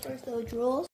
First the drawers.